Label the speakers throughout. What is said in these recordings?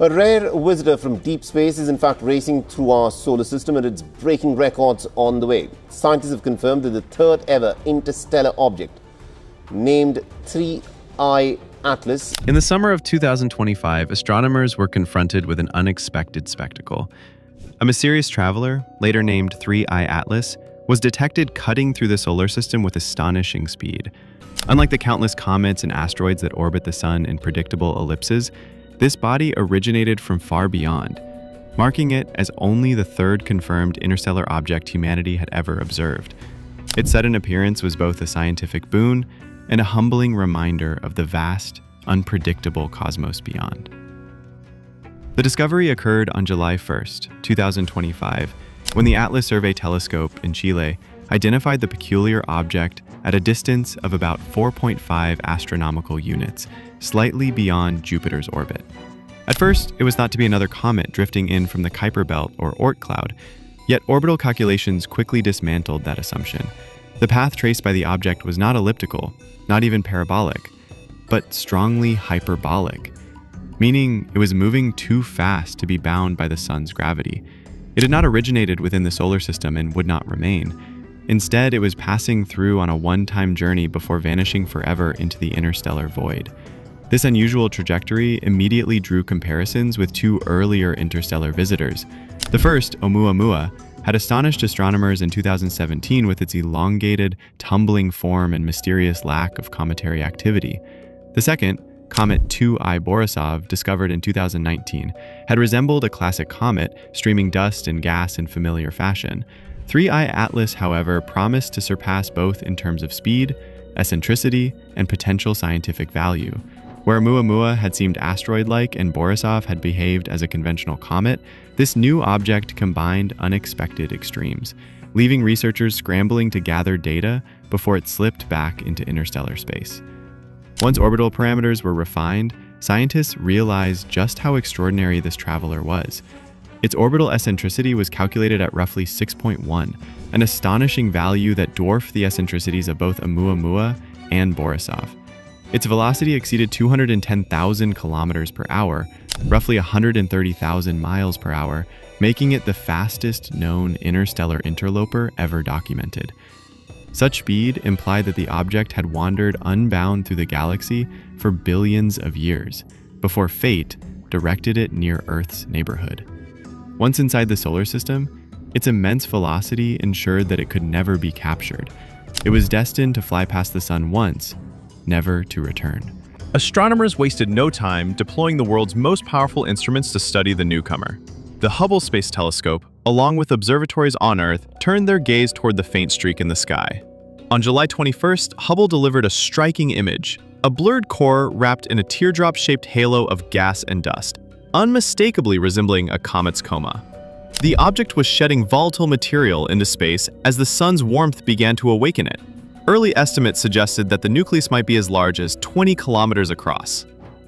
Speaker 1: A rare visitor from deep space is in fact racing through our solar system and it's breaking records on the way. Scientists have confirmed that the third ever interstellar object, named 3I Atlas,
Speaker 2: In the summer of 2025, astronomers were confronted with an unexpected spectacle. A mysterious traveler, later named 3I Atlas, was detected cutting through the solar system with astonishing speed. Unlike the countless comets and asteroids that orbit the sun in predictable ellipses, this body originated from far beyond, marking it as only the third confirmed interstellar object humanity had ever observed. Its sudden appearance was both a scientific boon and a humbling reminder of the vast, unpredictable cosmos beyond. The discovery occurred on July 1st, 2025, when the Atlas Survey Telescope in Chile identified the peculiar object at a distance of about 4.5 astronomical units, slightly beyond Jupiter's orbit. At first, it was thought to be another comet drifting in from the Kuiper Belt or Oort cloud, yet orbital calculations quickly dismantled that assumption. The path traced by the object was not elliptical, not even parabolic, but strongly hyperbolic, meaning it was moving too fast to be bound by the sun's gravity. It had not originated within the solar system and would not remain. Instead, it was passing through on a one time journey before vanishing forever into the interstellar void. This unusual trajectory immediately drew comparisons with two earlier interstellar visitors. The first, Oumuamua, had astonished astronomers in 2017 with its elongated, tumbling form and mysterious lack of cometary activity. The second, Comet 2I Borisov, discovered in 2019, had resembled a classic comet, streaming dust and gas in familiar fashion. 3I Atlas, however, promised to surpass both in terms of speed, eccentricity, and potential scientific value. Where Oumuamua had seemed asteroid like and Borisov had behaved as a conventional comet, this new object combined unexpected extremes, leaving researchers scrambling to gather data before it slipped back into interstellar space. Once orbital parameters were refined, scientists realized just how extraordinary this traveler was. Its orbital eccentricity was calculated at roughly 6.1, an astonishing value that dwarfed the eccentricities of both Oumuamua and Borisov. Its velocity exceeded 210,000 kilometers per hour, roughly 130,000 miles per hour, making it the fastest known interstellar interloper ever documented. Such speed implied that the object had wandered unbound through the galaxy for billions of years, before fate directed it near Earth's neighborhood. Once inside the solar system, its immense velocity ensured that it could never be captured. It was destined to fly past the sun once, never to return.
Speaker 3: Astronomers wasted no time deploying the world's most powerful instruments to study the newcomer. The Hubble Space Telescope, along with observatories on Earth, turned their gaze toward the faint streak in the sky. On July 21st, Hubble delivered a striking image, a blurred core wrapped in a teardrop-shaped halo of gas and dust, unmistakably resembling a comet's coma. The object was shedding volatile material into space as the sun's warmth began to awaken it. Early estimates suggested that the nucleus might be as large as 20 kilometers across.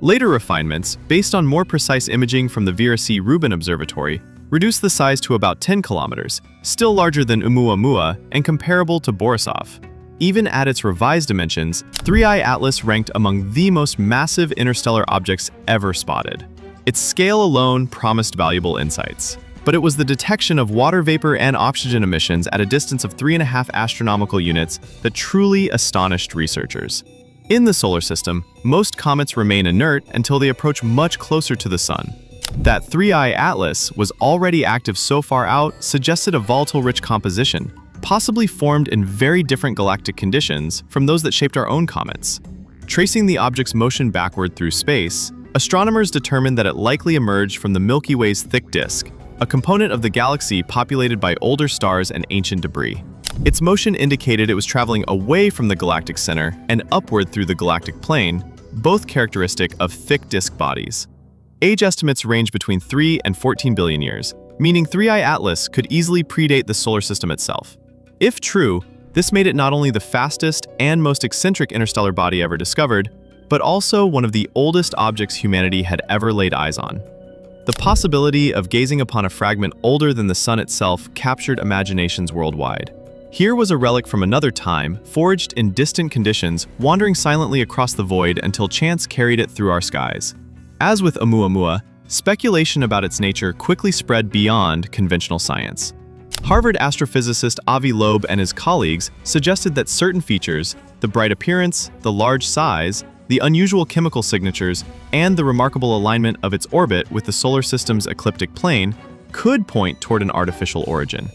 Speaker 3: Later refinements, based on more precise imaging from the Vera C. Rubin Observatory, reduced the size to about 10 kilometers, still larger than Oumuamua and comparable to Borisov. Even at its revised dimensions, 3I Atlas ranked among the most massive interstellar objects ever spotted. Its scale alone promised valuable insights. But it was the detection of water vapor and oxygen emissions at a distance of 3.5 astronomical units that truly astonished researchers. In the solar system, most comets remain inert until they approach much closer to the Sun. That 3I Atlas was already active so far out suggested a volatile-rich composition, possibly formed in very different galactic conditions from those that shaped our own comets. Tracing the object's motion backward through space, astronomers determined that it likely emerged from the Milky Way's thick disk, a component of the galaxy populated by older stars and ancient debris. Its motion indicated it was traveling away from the galactic center and upward through the galactic plane, both characteristic of thick disk bodies. Age estimates range between 3 and 14 billion years, meaning 3I Atlas could easily predate the solar system itself. If true, this made it not only the fastest and most eccentric interstellar body ever discovered, but also one of the oldest objects humanity had ever laid eyes on. The possibility of gazing upon a fragment older than the sun itself captured imaginations worldwide. Here was a relic from another time, forged in distant conditions, wandering silently across the void until chance carried it through our skies. As with Oumuamua,
Speaker 2: speculation about its nature quickly spread beyond conventional science. Harvard astrophysicist Avi Loeb and his colleagues suggested that certain features, the bright appearance, the large size, the unusual chemical signatures, and the remarkable alignment of its orbit with the solar system's ecliptic plane could point toward an artificial origin.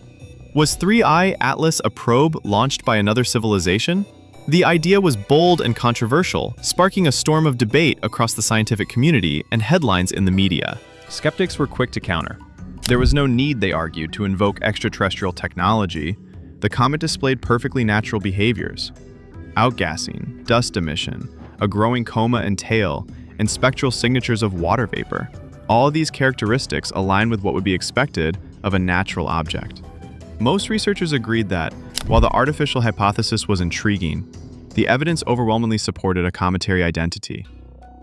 Speaker 2: Was 3I Atlas a probe launched by another civilization? The idea was bold and controversial, sparking a storm of debate across the scientific community and headlines in the media. Skeptics were quick to counter. There was no need, they argued, to invoke extraterrestrial technology. The comet displayed perfectly natural behaviors. Outgassing, dust emission, a growing coma and tail, and spectral signatures of water vapor. All these characteristics align with what would be expected of a natural object. Most researchers agreed that, while the artificial hypothesis was intriguing, the evidence overwhelmingly supported a cometary identity.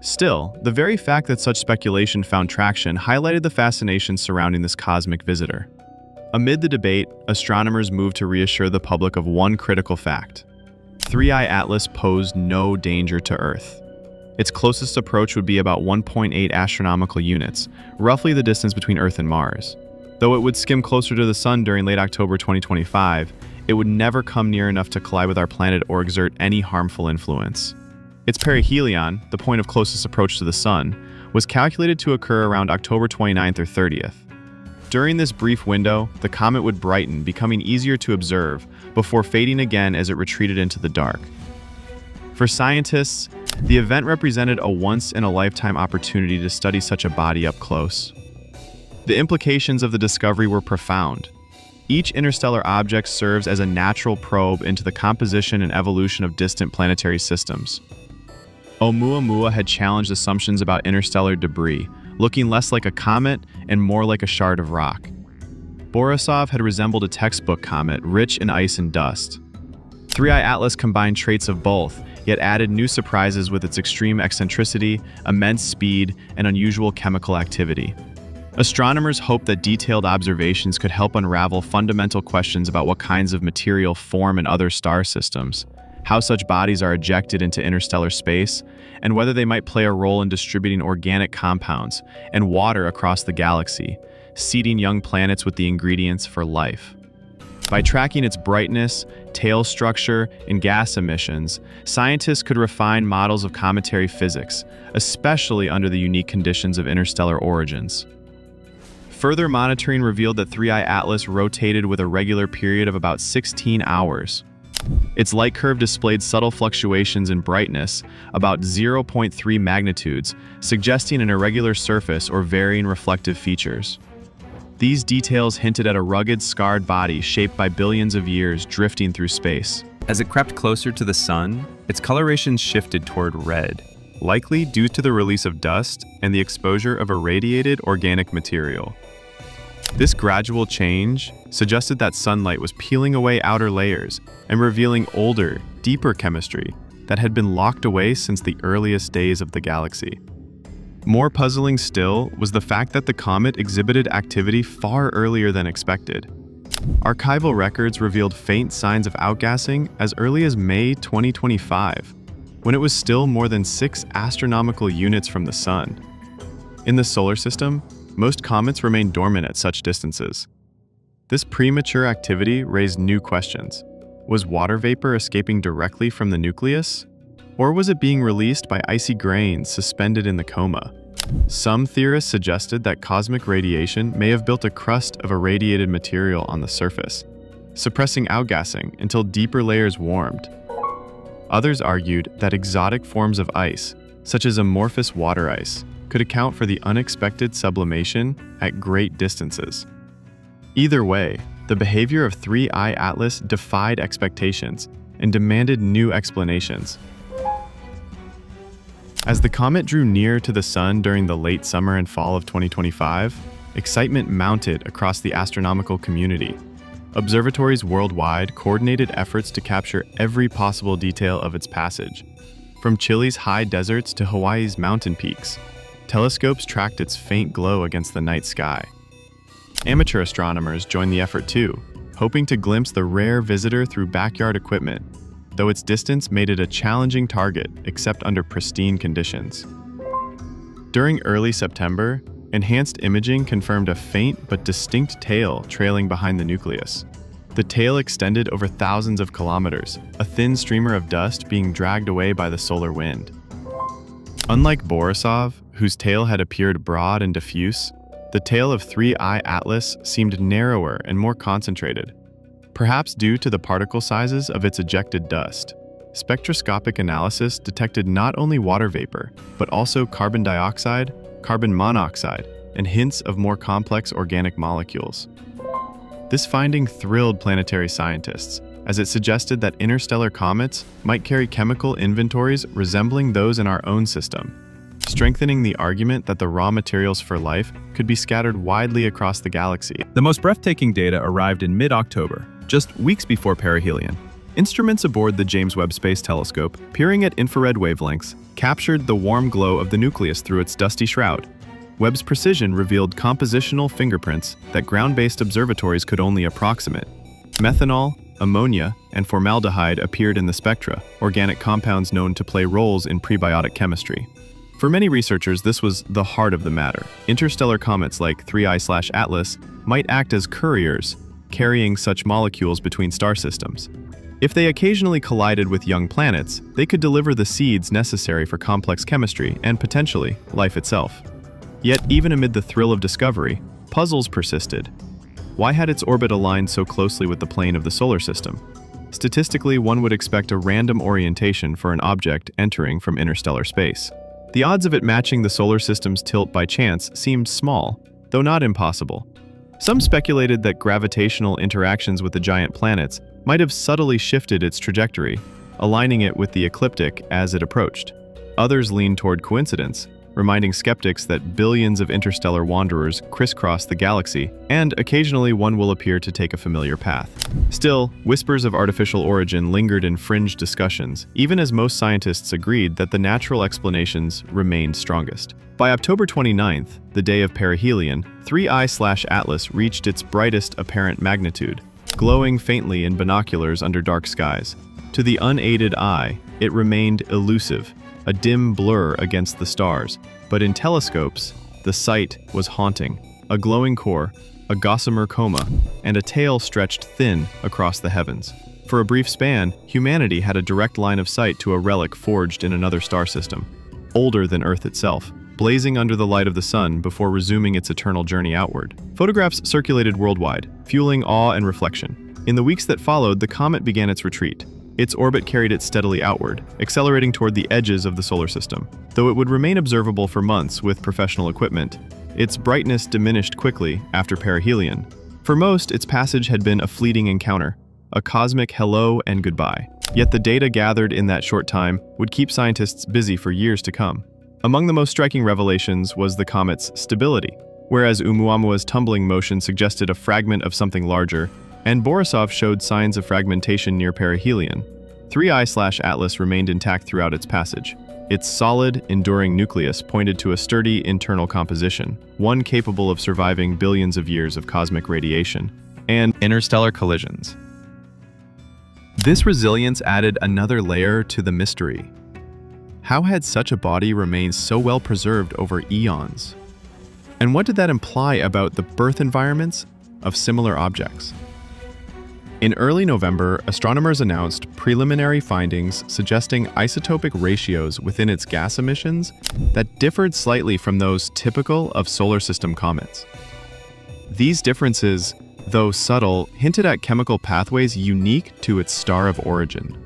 Speaker 2: Still, the very fact that such speculation found traction highlighted the fascination surrounding this cosmic visitor. Amid the debate, astronomers moved to reassure the public of one critical fact. 3I Atlas posed no danger to Earth. Its closest approach would be about 1.8 astronomical units, roughly the distance between Earth and Mars. Though it would skim closer to the Sun during late October 2025, it would never come near enough to collide with our planet or exert any harmful influence. Its perihelion, the point of closest approach to the Sun, was calculated to occur around October 29th or 30th. During this brief window, the comet would brighten, becoming easier to observe, before fading again as it retreated into the dark. For scientists, the event represented a once-in-a-lifetime opportunity to study such a body up close. The implications of the discovery were profound. Each interstellar object serves as a natural probe into the composition and evolution of distant planetary systems. Oumuamua had challenged assumptions about interstellar debris, looking less like a comet and more like a shard of rock. Borisov had resembled a textbook comet, rich in ice and dust. 3i Atlas combined traits of both, yet added new surprises with its extreme eccentricity, immense speed, and unusual chemical activity. Astronomers hoped that detailed observations could help unravel fundamental questions about what kinds of material form in other star systems how such bodies are ejected into interstellar space, and whether they might play a role in distributing organic compounds and water across the galaxy, seeding young planets with the ingredients for life. By tracking its brightness, tail structure, and gas emissions, scientists could refine models of cometary physics, especially under the unique conditions of interstellar origins. Further monitoring revealed that 3I Atlas rotated with a regular period of about 16 hours, its light curve displayed subtle fluctuations in brightness, about 0.3 magnitudes, suggesting an irregular surface or varying reflective features. These details hinted at a rugged, scarred body shaped by billions of years drifting through space.
Speaker 4: As it crept closer to the sun, its coloration shifted toward red, likely due to the release of dust and the exposure of irradiated organic material. This gradual change suggested that sunlight was peeling away outer layers and revealing older, deeper chemistry that had been locked away since the earliest days of the galaxy. More puzzling still was the fact that the comet exhibited activity far earlier than expected. Archival records revealed faint signs of outgassing as early as May 2025, when it was still more than six astronomical units from the Sun. In the solar system, most comets remain dormant at such distances. This premature activity raised new questions. Was water vapor escaping directly from the nucleus? Or was it being released by icy grains suspended in the coma? Some theorists suggested that cosmic radiation may have built a crust of irradiated material on the surface, suppressing outgassing until deeper layers warmed. Others argued that exotic forms of ice, such as amorphous water ice, could account for the unexpected sublimation at great distances. Either way, the behavior of 3I Atlas defied expectations and demanded new explanations. As the comet drew near to the Sun during the late summer and fall of 2025, excitement mounted across the astronomical community. Observatories worldwide coordinated efforts to capture every possible detail of its passage, from Chile's high deserts to Hawaii's mountain peaks, telescopes tracked its faint glow against the night sky. Amateur astronomers joined the effort too, hoping to glimpse the rare visitor through backyard equipment, though its distance made it a challenging target except under pristine conditions. During early September,
Speaker 5: Enhanced imaging confirmed a faint but distinct tail trailing behind the nucleus. The tail extended over thousands of kilometers, a thin streamer of dust being dragged away by the solar wind. Unlike Borisov, whose tail had appeared broad and diffuse, the tail of 3I Atlas seemed narrower and more concentrated, perhaps due to the particle sizes of its ejected dust. Spectroscopic analysis detected not only water vapor, but also carbon dioxide, carbon monoxide, and hints of more complex organic molecules. This finding thrilled planetary scientists, as it suggested that interstellar comets might carry chemical inventories resembling those in our own system, strengthening the argument that the raw materials for life could be scattered widely across the galaxy.
Speaker 2: The most breathtaking data arrived in mid-October, just weeks before perihelion. Instruments aboard the James Webb Space Telescope, peering at infrared wavelengths, captured the warm glow of the nucleus through its dusty shroud. Webb's precision revealed compositional fingerprints that ground-based observatories could only approximate. Methanol, ammonia, and formaldehyde appeared in the spectra, organic compounds known to play roles in prebiotic chemistry. For many researchers, this was the heart of the matter. Interstellar comets like 3I/Atlas might act as couriers, carrying such molecules between star systems. If they occasionally collided with young planets, they could deliver the seeds necessary for complex chemistry and potentially life itself. Yet, even amid the thrill of discovery, puzzles persisted. Why had its orbit aligned so closely with the plane of the solar system? Statistically, one would expect a random orientation for an object entering from interstellar space. The odds of it matching the solar system's tilt by chance seemed small, though not impossible. Some speculated that gravitational interactions with the giant planets might have subtly shifted its trajectory, aligning it with the ecliptic as it approached. Others leaned toward coincidence, reminding skeptics that billions of interstellar wanderers crisscross the galaxy, and occasionally one will appear to take a familiar path. Still, whispers of artificial origin lingered in fringe discussions, even as most scientists agreed that the natural explanations remained strongest. By October 29th, the day of perihelion, 3I/Atlas reached its brightest apparent magnitude, glowing faintly in binoculars under dark skies. To the unaided eye, it remained elusive, a dim blur against the stars, but in telescopes, the sight was haunting. A glowing core, a gossamer coma, and a tail stretched thin across the heavens. For a brief span, humanity had a direct line of sight to a relic forged in another star system, older than Earth itself, blazing under the light of the sun before resuming its eternal journey outward. Photographs circulated worldwide, fueling awe and reflection. In the weeks that followed, the comet began its retreat, its orbit carried it steadily outward, accelerating toward the edges of the solar system. Though it would remain observable for months with professional equipment, its brightness diminished quickly after perihelion. For most, its passage had been a fleeting encounter, a cosmic hello and goodbye. Yet the data gathered in that short time would keep scientists busy for years to come. Among the most striking revelations was the comet's stability. Whereas Oumuamua's tumbling motion suggested a fragment of something larger, and Borisov showed signs of fragmentation near perihelion. 3I/Atlas remained intact throughout its passage. Its solid, enduring nucleus pointed to a sturdy internal composition, one capable of surviving billions of years of cosmic radiation, and interstellar collisions. This resilience added another layer to the mystery. How had such a body remained so well preserved over eons? And what did that imply about the birth environments of similar objects? In early November, astronomers announced preliminary findings suggesting isotopic ratios within its gas emissions that differed slightly from those typical of solar system comets. These differences, though subtle, hinted at chemical pathways unique to its star of origin.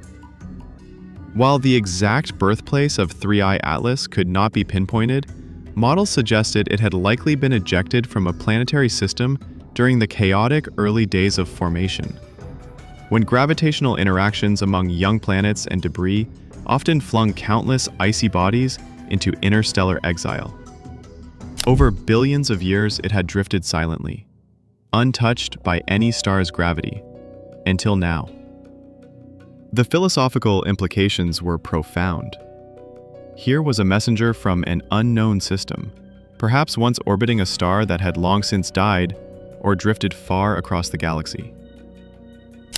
Speaker 2: While the exact birthplace of 3I Atlas could not be pinpointed, models suggested it had likely been ejected from a planetary system during the chaotic early days of formation when gravitational interactions among young planets and debris often flung countless icy bodies into interstellar exile. Over billions of years, it had drifted silently, untouched by any star's gravity, until now. The philosophical implications were profound. Here was a messenger from an unknown system, perhaps once orbiting a star that had long since died or drifted far across the galaxy.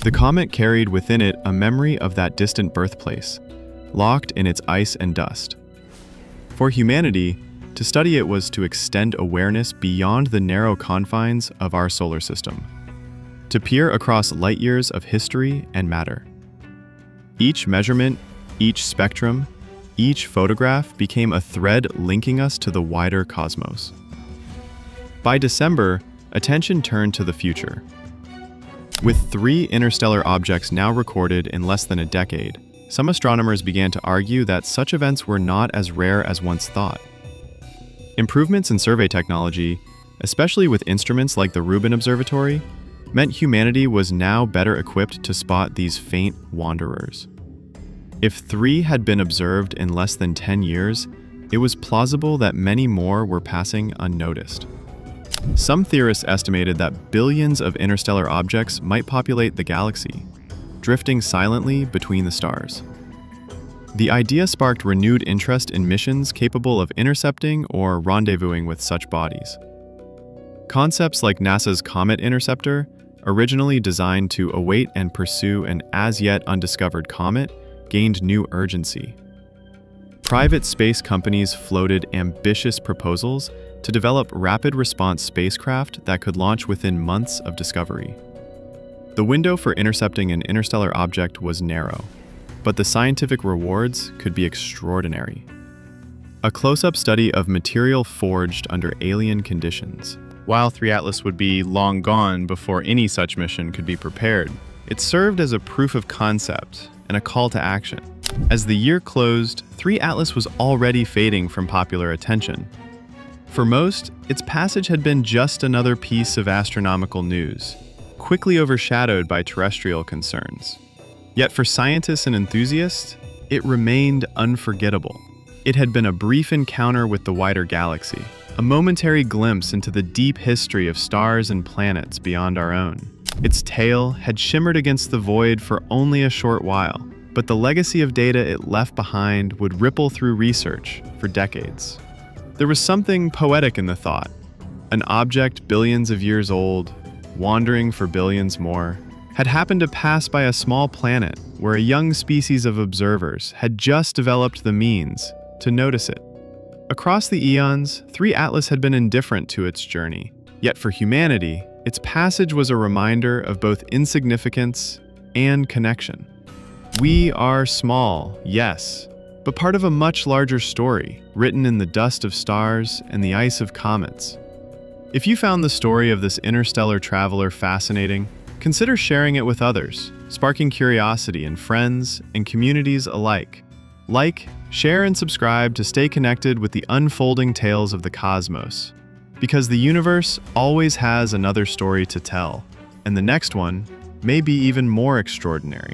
Speaker 2: The comet carried within it a memory of that distant birthplace, locked in its ice and dust. For humanity, To study it was to extend awareness beyond the narrow confines of our solar system, to peer across light years of history and matter. Each measurement, each spectrum, each photograph became a thread linking us to the wider cosmos. By December, attention turned to the future. With three interstellar objects now recorded in less than a decade, some astronomers began to argue that such events were not as rare as once thought. Improvements in survey technology, especially with instruments like the Rubin Observatory, meant humanity was now better equipped to spot these faint wanderers. If three had been observed in less than 10 years, it was plausible that many more were passing unnoticed. Some theorists estimated that billions of interstellar objects might populate the galaxy, drifting silently between the stars. The idea sparked renewed interest in missions capable of intercepting or rendezvousing with such bodies. Concepts like NASA's Comet Interceptor, originally designed to await and pursue an as yet undiscovered comet, gained new urgency. Private space companies floated ambitious proposals to develop rapid response spacecraft that could launch within months of discovery. The window for intercepting an interstellar object was narrow, but the scientific rewards could be extraordinary. A close-up study of material forged under alien conditions. While 3 Atlas would be long gone before any such mission could be prepared, it served as a proof of concept and a call to action. As the year closed, 3 Atlas was already fading from popular attention. For most, its passage had been just another piece of astronomical news, quickly overshadowed by terrestrial concerns. Yet for scientists and enthusiasts, it remained unforgettable. It had been a brief encounter with the wider galaxy, a momentary glimpse into the deep history of stars and planets beyond our own. Its tail had shimmered against the void for only a short while, but the legacy of data it left behind would ripple through research for decades. There was something poetic in the thought. An object billions of years old, wandering for billions more, had happened to pass by a small planet where a young species of observers had just developed the means to notice it. Across the eons, 3 Atlas had been indifferent to its journey, yet for humanity, its passage was a reminder of both insignificance and connection. We are small, yes, but part of a much larger story, written in the dust of stars and the ice of comets. If you found the story of this interstellar traveler fascinating, consider sharing it with others, sparking curiosity in friends and communities alike. Like, share, and subscribe to stay connected with the unfolding tales of the cosmos because the universe always has another story to tell, and the next one may be even more extraordinary.